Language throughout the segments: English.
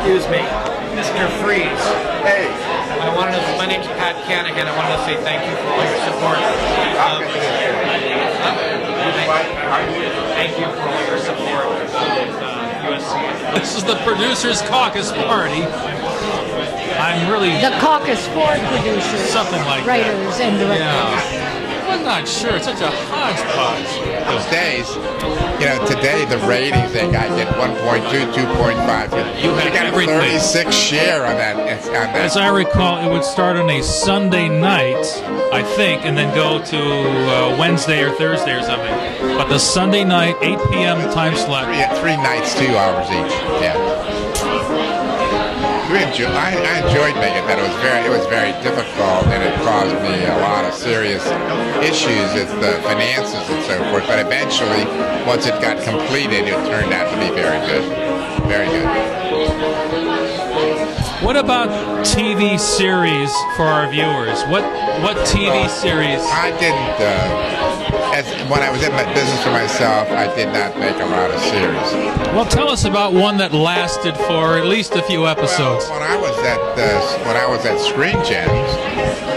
excuse me, Mr. Freeze. Hey, I wanted to, my name's Pat Canahan. I wanted to say thank you for all your support. Um, thank you for all your support of uh, USC. This is the producers' caucus party. I'm really The caucus for producers, Something like that. writers, and directors. yeah. Not sure. It's such a hodgepodge. those days, you know, today the ratings they got get 1.2, 2.5. You had got everything. a 36 share on that. On that. As I recall, it would start on a Sunday night, I think, and then go to uh, Wednesday or Thursday or something. But the Sunday night, 8 p.m. time slot. three, three nights, two hours each. Yeah. Enjoy, I, I enjoyed making that. It was very, it was very difficult, and it caused me a lot of serious issues with the finances and so forth. But eventually, once it got completed, it turned out to be very good, very good. What about TV series for our viewers? What what TV series? I didn't. Uh, as when I was in my business for myself, I did not make a lot of series. Well, tell us about one that lasted for at least a few episodes. Well, when I was at uh, when I was at Screen Gems,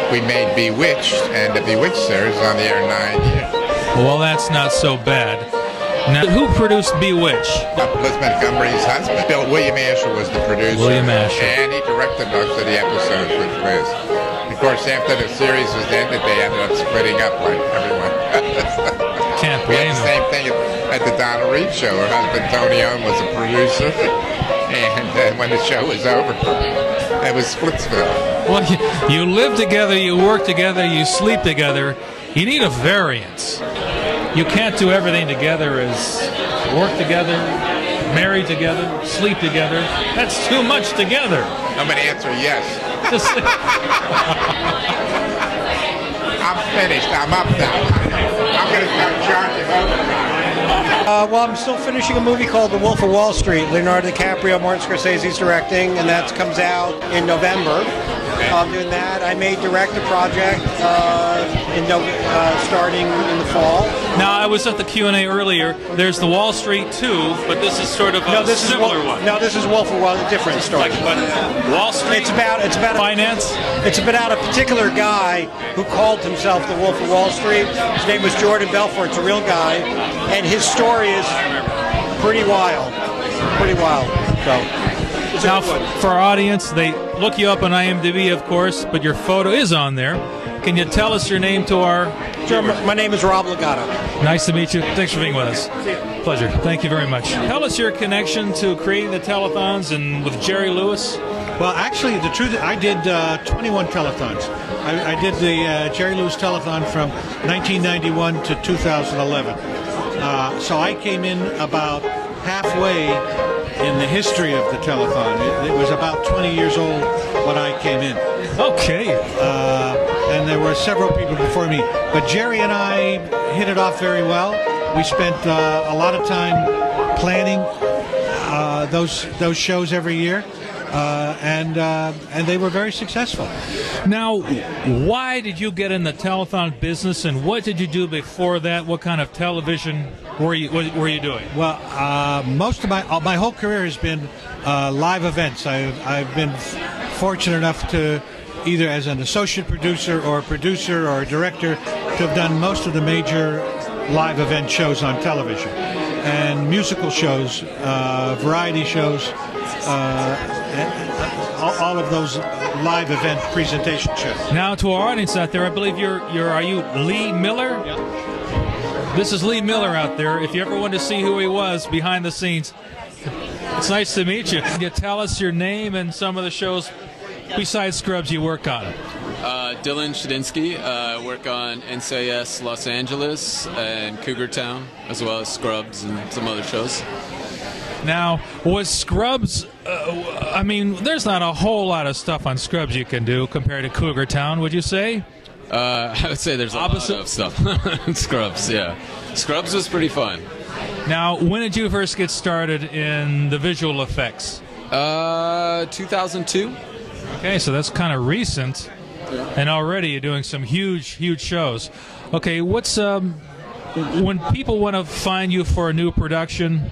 we made Bewitched, and the Bewitched series was on the air nine years. Well, that's not so bad. Now, who produced Bewitched? Uh, Liz Montgomery's husband, Bill William Asher, was the producer. William Asher. and he directed most of the episodes with Liz. Of course, after the series was ended, they ended up splitting up like everyone. Can't we had the him. same thing at, at the Donna Reed show. Her husband Tony Owen was a producer, and uh, when the show was over, it was Splitsville. Well, you, you live together, you work together, you sleep together. You need a variance. You can't do everything together as work together, marry together, sleep together. That's too much together. I'm going to answer yes. I'm finished. I'm up now. I'm going to start charging overtime. Uh, well, I'm still finishing a movie called The Wolf of Wall Street. Leonardo DiCaprio, Martin Scorsese's directing, and that comes out in November. I'm doing that. I may direct a project uh, in no, uh, starting in the fall. now, I was at the Q&A earlier. There's the Wall Street 2, but this is sort of a No, this similar is one. No, this is Wolf of Wall, a different story. Like, but Wall Street It's about it's about a, finance. It's about a particular guy who called himself the Wolf of Wall Street. His name was Jordan Belfort. It's a real guy, and his story is pretty wild. Pretty wild. So. It's a Now, f- for our audience, they look you up on IMDb, of course, but your photo is on there. Can you tell us your name to our? Sure, my my name is Rob Legato. Nice to meet you. Thanks for being with us. Pleasure. Thank you very much. Tell us your connection to creating the telethons and with Jerry Lewis. Well, actually, the truth, I did uh, 21 telethons. I, I did the uh, Jerry Lewis telethon from 1991 to 2011. Uh, so I came in about halfway in the history of the telethon. It, it was about 20 years old when I came in. Okay. Uh, and there were several people before me. But Jerry and I hit it off very well. We spent uh, a lot of time planning uh, those those shows every year, uh, and uh, and they were very successful. Now, why did you get in the telethon business, and what did you do before that? What kind of television were you what were you doing? Well, uh, most of my uh, my whole career has been uh, live events. I've I've been f- fortunate enough to either as an associate producer or a producer or a director to have done most of the major live event shows on television and musical shows, uh, variety shows, uh, uh, all, all of those live event presentation shows. Now, to our audience out there, I believe you're you're are you Lee Miller? Yeah. This is Lee Miller out there. If you ever want to see who he was behind the scenes, it's nice to meet you. Can you tell us your name and some of the shows besides Scrubs you work on? Uh, Dylan Shadinsky. Uh, I work on NCIS Los Angeles and Cougar Town, as well as Scrubs and some other shows. Now, was Scrubs? Uh, I mean, there's not a whole lot of stuff on Scrubs you can do compared to Cougar Town. Would you say? Uh, I would say there's a Opposite? lot of stuff. Scrubs, yeah. Scrubs was pretty fun. Now, when did you first get started in the visual effects? Uh, 2002. Okay, so that's kind of recent, and already you're doing some huge, huge shows. Okay, what's um, when people want to find you for a new production?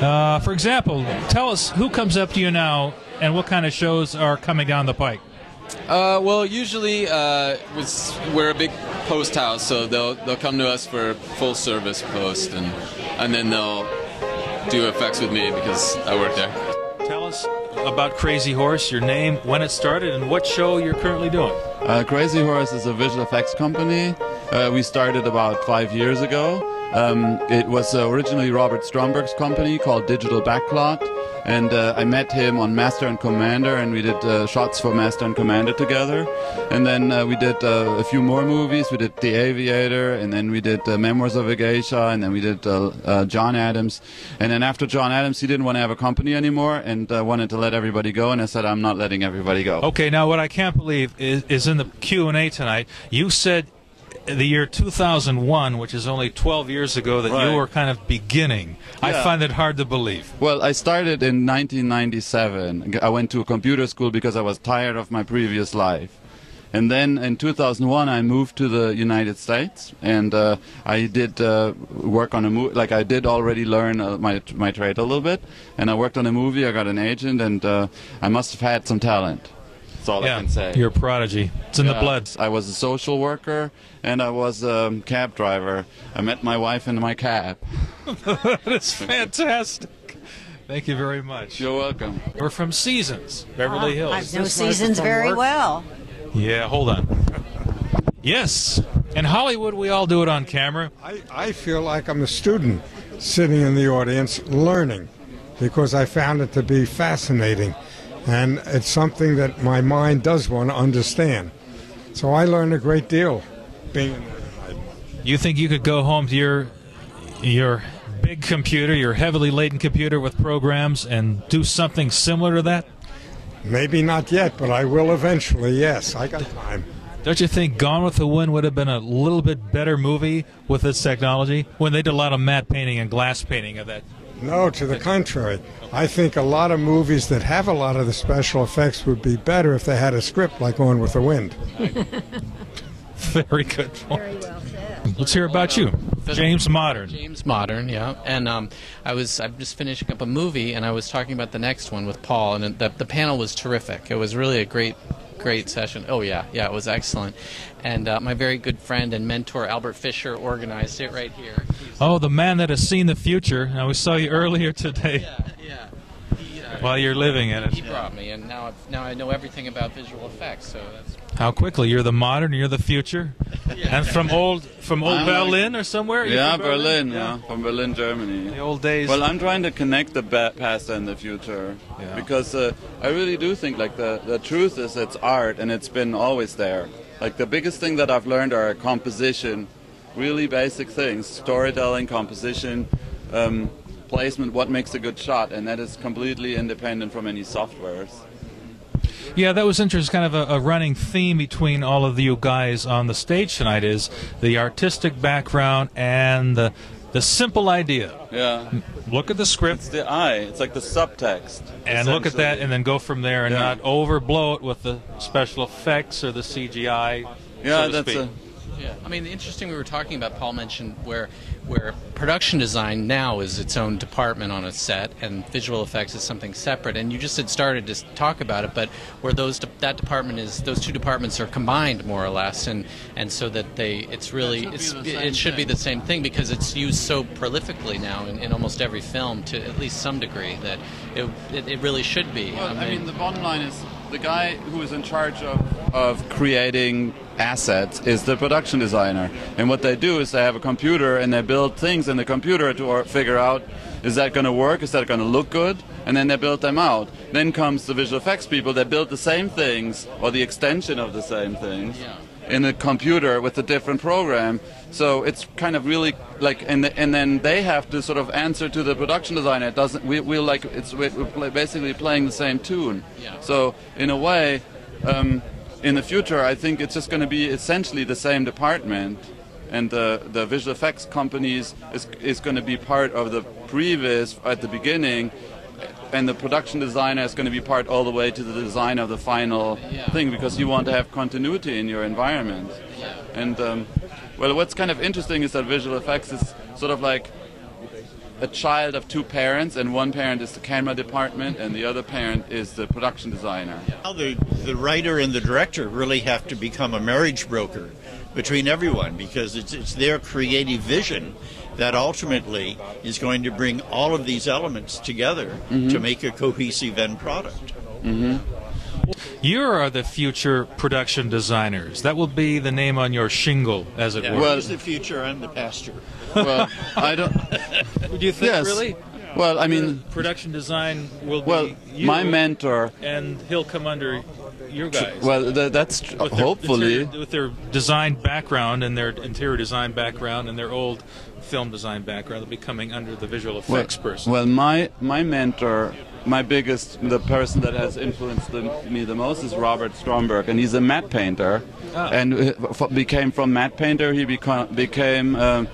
Uh, for example, tell us who comes up to you now and what kind of shows are coming down the pike. Uh, well, usually uh, we're a big post house, so they'll they'll come to us for full service post, and and then they'll do effects with me because I work there. Tell us about Crazy Horse, your name, when it started, and what show you're currently doing. Uh, Crazy Horse is a visual effects company. Uh, we started about five years ago. Um, it was uh, originally Robert Stromberg's company called Digital Backlot, and uh, I met him on Master and Commander, and we did uh, shots for Master and Commander together. And then uh, we did uh, a few more movies. We did The Aviator, and then we did uh, Memoirs of a Geisha, and then we did John Adams. And then after John Adams, he didn't want to have a company anymore and wanted to let everybody go. And I said, I'm not letting everybody go. Okay, now what I can't believe is, is in the Q and A tonight. You said the year 2001, which is only 12 years ago, that Right. you were kind of beginning. I find it hard to believe. Well, I started in 1997. I went to a computer school because I was tired of my previous life. And then in 2001, I moved to the United States, and uh, I did uh, work on a movie. Like I did already learn uh, my my trade a little bit, and I worked on a movie. I got an agent, and uh, I must have had some talent. That's all I can say. you're a prodigy. It's in the blood. I was a social worker, and I was a cab driver. I met my wife in my cab. That's fantastic. Thank you very much. You're welcome. We're from Seasons, Beverly ah, Hills. I know seasons very well. Yeah, hold on. Yes. In Hollywood, we all do it on camera. I, I feel like I'm a student sitting in the audience learning because I found it to be fascinating and it's something that my mind does want to understand. So I learned a great deal being in there. You think you could go home to your your big computer, your heavily laden computer with programs, and do something similar to that? Maybe not yet, but I will eventually, yes. I got time. Don't you think Gone with the Wind would have been a little bit better movie with this technology? When they did a lot of matte painting and glass painting of that. No, to the contrary. I think a lot of movies that have a lot of the special effects would be better if they had a script like On with the Wind. Very good point. Let's hear about you, James Modern. James Modern, yeah. And um, I was I'm just finishing up a movie, and I was talking about the next one with Paul, and the the panel was terrific. It was really a great great session. Oh yeah, yeah, it was excellent. And uh, my very good friend and mentor Albert Fisher organized it right here. Oh, the man that has seen the future. Now we saw you earlier today Yeah, yeah. He, uh, while you're living in it. he brought me, and now I've, now I know everything about visual effects. So that's How quickly you're the modern, you're the future, and from old from old I'm like- Berlin or somewhere. Yeah, from Berlin, yeah. from Berlin, Germany. The old days. Well, I'm trying to connect the ba- past and the future Yeah. because uh, I really do think like the the truth is it's art and it's been always there. Like the biggest thing that I've learned are composition, really basic things: storytelling, composition, um, placement, what makes a good shot, and that is completely independent from any softwares. Yeah, that was interesting. Kind of a, a running theme between all of you guys on the stage tonight is the artistic background and the the simple idea. Yeah, Look at the script. it's the eye. It's like the subtext. and look at that, and then go from there, and Yeah. not overblow it with the special effects or the CGI. yeah, so that's speak. a Yeah, I mean, the interesting we were talking about. Paul mentioned where where production design now is its own department on a set, and visual effects is something separate. And you just had started to talk about it, but where those de- that department is, those two departments are combined more or less, and and so that they it's really it's, it, should be the same thing because it's used so prolifically now in, in almost every film to at least some degree that it it, it really should be. Well, I mean, the bottom line is the guy who is in charge of, of creating assets is the production designer. And what they do is they have a computer and they build things in the computer to figure out is that going to work? Is that going to look good? And then they build them out. Then comes the visual effects people. They build the same things or the extension of the same things in a computer with a different program. So it's kind of really like, and and then they have to sort of answer to the production designer. It doesn't. We we like it's we're play, basically playing the same tune. Yeah. So in a way, um, in the future, I think it's just going to be essentially the same department, and the the visual effects companies is is going to be part of the previous at the beginning. And the production designer is going to be part all the way to the design of the final Yeah. thing because you want to have continuity in your environment. And um, well, what's kind of interesting is that visual effects is sort of like a child of two parents, and one parent is the camera department, and the other parent is the production designer. Now the, the writer and the director really have to become a marriage broker between everyone because it's, it's their creative vision that ultimately is going to bring all of these elements together to mm-hmm. make a cohesive end product. Mm-hmm. You are the future production designers. That will be the name on your shingle, as it Yeah. were. Well- Who's the future? I'm the pastor. Well, I don't. Do you think yes. really? Well, I mean, production design will well, be you, my mentor. and he'll come under your guys. Well, th- that's tr- with hopefully. with their design background and their interior design background and their old film design background, they'll be coming under the visual effects person. Well, my my mentor, my biggest, the person that has influenced the, me the most is Robert Stromberg, and he's a matte painter, Ah. and uh, f- became from matte painter he beca- became um, a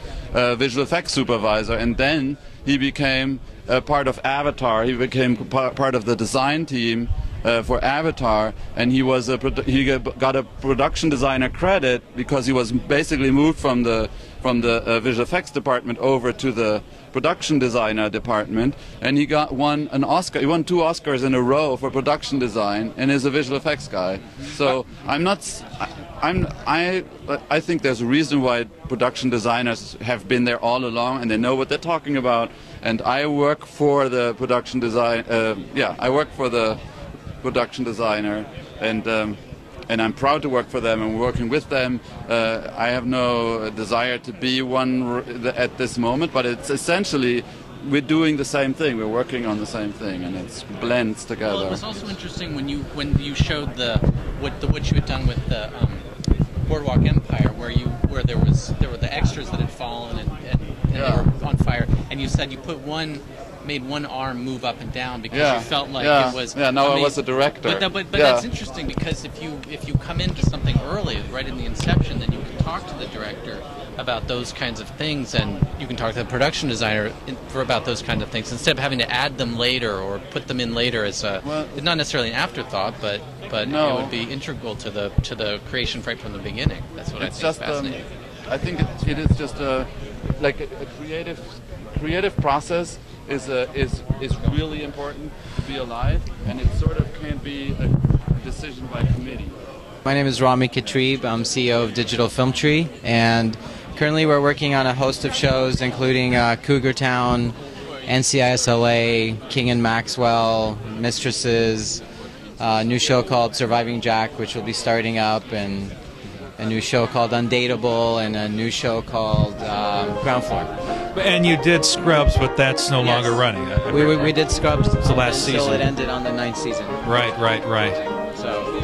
visual effects supervisor, and then he became a part of Avatar. He became pa- part of the design team. Uh, for Avatar, and he was a he got a production designer credit because he was basically moved from the from the uh, visual effects department over to the production designer department, and he got one an Oscar. He won two Oscars in a row for production design, and is a visual effects guy. So I'm not. I, am I. I think there's a reason why production designers have been there all along, and they know what they're talking about. And I work for the production design. Uh, yeah, I work for the production designer, and. Um, and I'm proud to work for them and working with them. Uh, I have no desire to be one r- at this moment, but it's essentially we're doing the same thing. We're working on the same thing, and it blends Well, it together. was also interesting when you when you showed the what the what you had done with the um, Boardwalk Empire, where you where there was there were the extras that had fallen and, and, and Yeah. they were on fire, and you said you put one made one arm move up and down because Yeah. you felt like Yeah. it was. Yeah, no, I was a director. But, but, but Yeah. that's interesting because if you if you come into something early, right in the inception, then you can talk to the director about those kinds of things, and you can talk to the production designer in, for about those kinds of things instead of having to add them later or put them in later as a not necessarily an afterthought, but but No. it would be integral to the to the creation right from the beginning. That's what it's I think just is um. I think it, it is just a like a, a creative creative process is a, is is really important to be alive, and it sort of can't be a decision by committee. My name is Ramy Katrib. I'm CEO of Digital Film Tree, and currently we're working on a host of shows, including uh, Cougar Town, NCISLA, King and Maxwell, Mistresses, a new show called Surviving Jack, which will be starting up, and a new show called Undateable, and a new show called um, Ground Floor. And you did Scrubs, but that's no longer running. I- I We, we, we did Scrubs the last until season. it ended on the ninth season. Right, right, right. So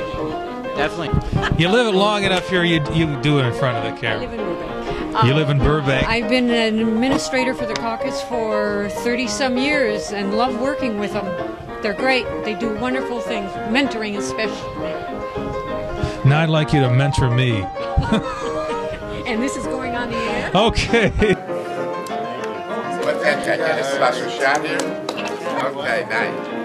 definitely. You live it long enough here, you you do it in front of the camera. I live in Burbank. You live in um, Burbank. I've been an administrator for the caucus for 30 some years and love working with them. They're great. They do wonderful things, mentoring especially. Now I'd like you to mentor me. And this is going on the air. Okay. Special shot here? Okay, nice.